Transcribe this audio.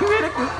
流れて